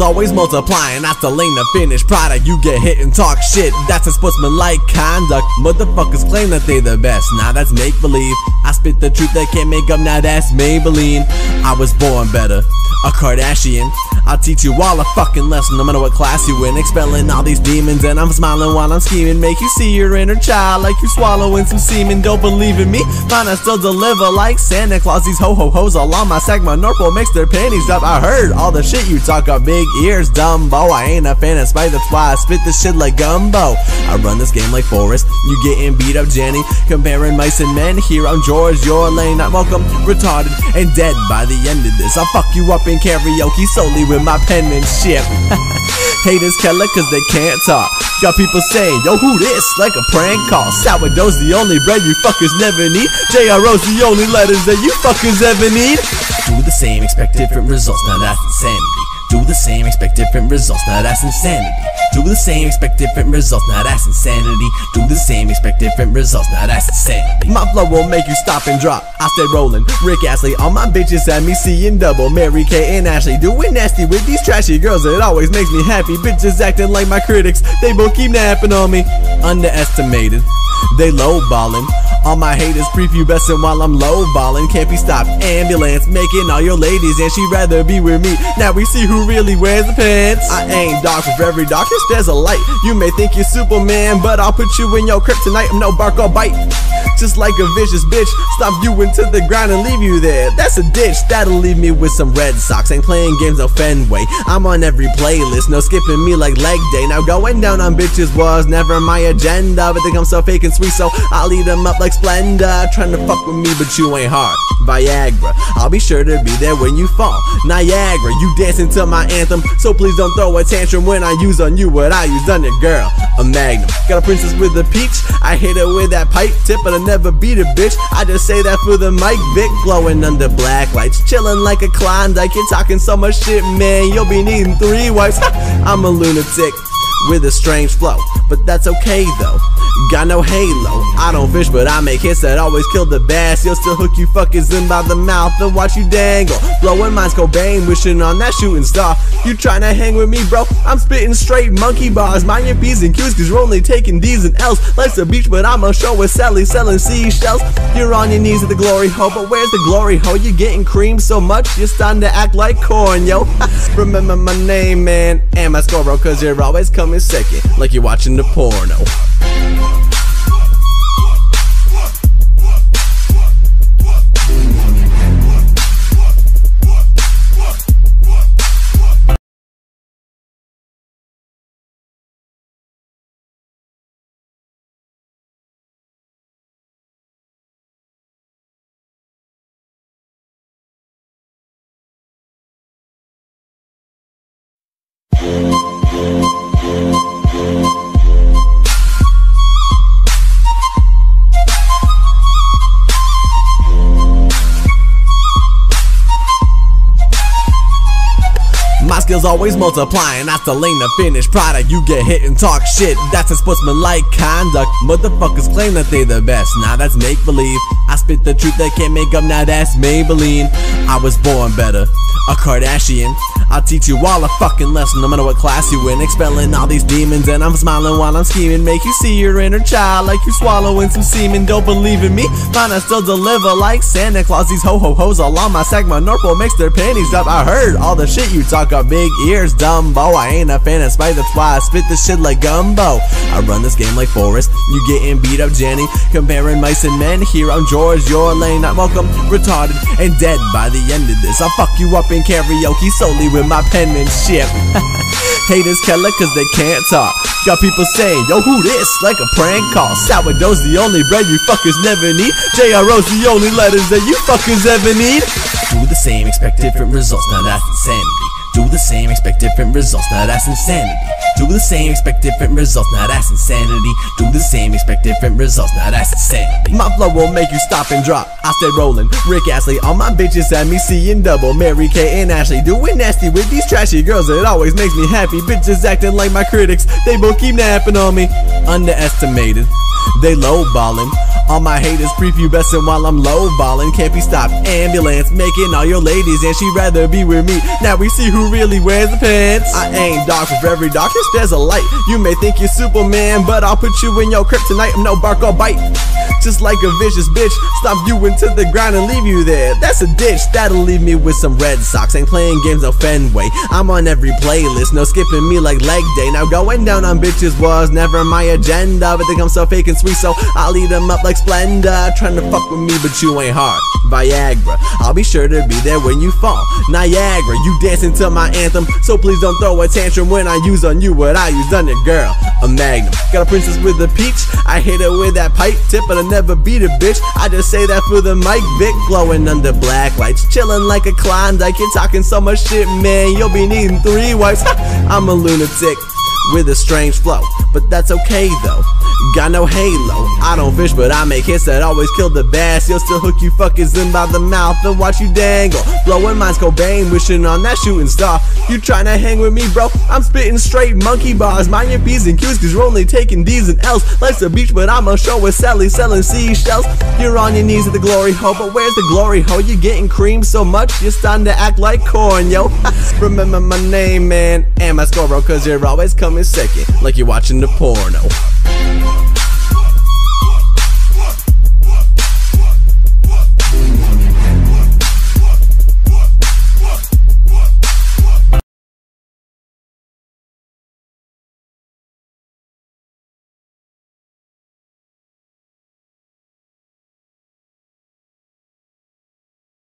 always multiplying. The lane to finish product. You get hit and talk shit. That's a sportsmanlike conduct. Motherfuckers claim that they the best. Now that's make believe. I spit the truth that can't make up. Now that's Maybelline. I was born better. A Kardashian. I'll teach you all a fucking lesson no matter what class you in. Expelling all these demons and I'm smiling while I'm scheming. Make you see your inner child like you're swallowing some semen. Don't believe in me? Fine, I still deliver like Santa Claus. These ho ho hoes all on my segment. Norfolk makes their panties drop. I heard all the shit you talk got big ears, Dumbo. I ain't a fan of Spike, that's why I spit this shit like gumbo. I run this game like Forrest. You getting beat up, Jenny. Comparing mice and men. Here I'm George, your lane. Not welcome, retarded, and dead by the end of this. I'll fuck you up in karaoke solely with my penmanship. Haters Keller cause they can't talk. Got people saying, yo, who this? Like a prank call. Sourdough's the only bread you fuckers never need. JRO's the only letters that you fuckers ever need. Do the same, expect different results. Now that's insanity. Do the same, expect different results. Now that's insanity. Do the same, expect different results. Now that's insanity. Do the same, expect different results. Now that's insanity. My flow will make you stop and drop. I stay rolling. Rick Astley, all my bitches at me seeing double. Mary-Kate and Ashley doing nasty with these trashy girls. It always makes me happy. Bitches acting like my critics. They both keep napping on me. Underestimated. They lowballing. All my haters prepubescent while I'm lowballing. Can't be stopped. Ambulance making all your ladies and she'd rather be with me. Now we see who really wears the pants. I ain't dark for every darkness. There's a light. You may think you're Superman, but I'll put you in your kryptonite. I'm no bark or bite. Just like a vicious bitch, stop you into the ground and leave you there. That's a ditch, that'll leave me with some Red Sox. Ain't playing games no Fenway. I'm on every playlist, no skipping me like leg day. Now going down on bitches was never my agenda, but they come so fake and sweet, so I'll eat them up like Splenda. Trying to fuck with me, but you ain't hard. Viagra, I'll be sure to be there when you fall. Niagara, you dancing to my anthem, so please don't throw a tantrum when I use on you what I use on your girl. A magnum, got a princess with a peach. I hit her with that pipe tip, but I never beat a bitch. I just say that for the mic, Vic glowing under black lights, chilling like a Klondike. You're talking so much shit, man. You'll be needing three wipes. I'm a lunatic with a strange flow, but that's okay though. Got no halo. I don't fish, but I make hits that always kill the bass. You'll still hook you fuckers in by the mouth and watch you dangle. Blowing minds Cobain, wishing on that shooting star. You tryna hang with me, bro? I'm spitting straight monkey bars. Mind your P's and Q's, cause you're only taking D's and L's. Life's a beach, but I'm a show with Sally selling seashells. You're on your knees at the glory hole, but where's the glory hole? You're getting cream so much, you're starting to act like corn, yo. Remember my name, man, and my score, bro, cause you're always coming second, like you're watching the porno. Always multiplying, that's the lane to finish product. You get hit and talk shit, that's a sportsmanlike conduct. Motherfuckers claim that they the best, now that's make believe. I spit the truth that can't make up, now that's Maybelline. I was born better, a Kardashian. I'll teach you all a fucking lesson no matter what class you in. Expelling all these demons and I'm smiling while I'm scheming. Make you see your inner child like you're swallowing some semen. Don't believe in me? Fine, I still deliver like Santa Claus. These ho ho hoes all on my segment. Norfolk makes their panties drop. I heard all the shit you talk got big ears, Dumbo. I ain't a fan of Spike, that's why I spit this shit like gumbo. I run this game like Forrest. You getting beat up, Jenny. Comparing mice and men. Here I'm George, your lane. Not welcome, retarded, and dead by the end of this. I'll fuck you up in karaoke solely with my penmanship. Haters Keller cause they can't talk. Got people saying, yo, who this? Like a prank call. Sourdough's the only bread you fuckers never need. JRO's the only letters that you fuckers ever need. Do the same, expect different results. Now that's insanity. Do the same, expect different results. Now that's insanity. Do the same, expect different results. Now that's insanity. Do the same, expect different results. Now that's insanity. My flow will make you stop and drop. I stay rolling. Rick Astley, all my bitches at me seeing double. Mary-Kate and Ashley doing nasty with these trashy girls. It always makes me happy. Bitches acting like my critics. They both keep napping on me. Underestimated. They lowballin'. All my haters prepubescent while I'm lowballing. Can't be stopped. Ambulance making all your ladies, and she'd rather be with me. Now we see who really wears the pants. I ain't dark for every darkness. There's a light. You may think you're Superman, but I'll put you in your kryptonite. I'm no bark or bite. Just like a vicious bitch, stomp you into the ground and leave you there. That's a ditch, that'll leave me with some Red Sox. Ain't playing games no Fenway. I'm on every playlist, no skipping me like leg day. Now going down on bitches was never my agenda, but think I'm so fake and sweet, so I'll eat them up like Splenda. Trying to fuck with me, but you ain't hard. Viagra, I'll be sure to be there when you fall. Niagara, you dancing to my anthem, so please don't throw a tantrum when I use on you what I use on your girl. A magnum, got a princess with a peach. I hit her with that pipe tip, but I never beat a bitch. I just say that for the mic, Vic, glowing under black lights, chilling like a Klondike. You're talking so much shit, man. You'll be needing three wipes. I'm a lunatic with a strange flow, but that's okay though. Got no halo. I don't fish, but I make hits that always kill the bass. You'll still hook you fuckers in by the mouth and watch you dangle. Blowing minds Cobain, wishing on that shooting star. You tryna hang with me, bro? I'm spitting straight monkey bars. Mind your P's and Q's, cause you're only taking D's and L's. Life's a beach, but I'm a show with Sally selling seashells. You're on your knees at the glory hole, but where's the glory hole? You're getting cream so much, you're starting to act like corn, yo. Remember my name, man, and my score, bro, cause you're always coming second, like you're watching the porno.